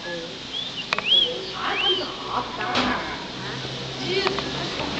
啊，他哪？哪哪？咦？